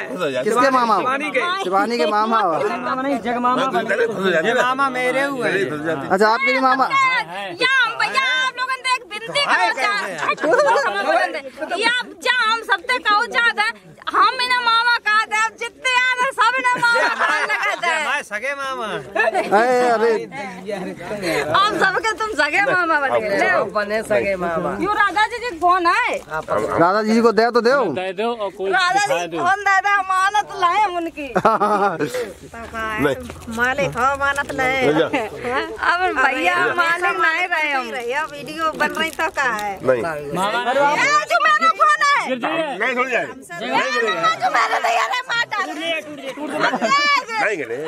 है किसके मामा शिवानी के मामा नहीं जग मामा हो। मामा मेरे हुए अच्छा आपके भी मामा? या हम भैया आप लोगों ने एक विनती जा हम सबते कहो जा हम इन्हें मामा कहा दे अब जितने आ रहे सबने मामा कहा सगे मामा। अरे अरे। हम सबके तुम सगे मामा बन गए। बने सगे मामा। यू राधा जी जी फ़ोन है राधा जी को दे तो दे दे दो और कोई राधा जी फ़ोन दे दे अमानत लाए हम उनकी। मालिक हो मानत नहीं अब भैया मालिक नहीं रहे हम। भैया वीडियो बन रही तो का है? है। नहीं थोड़ी जाए। தாயங்களே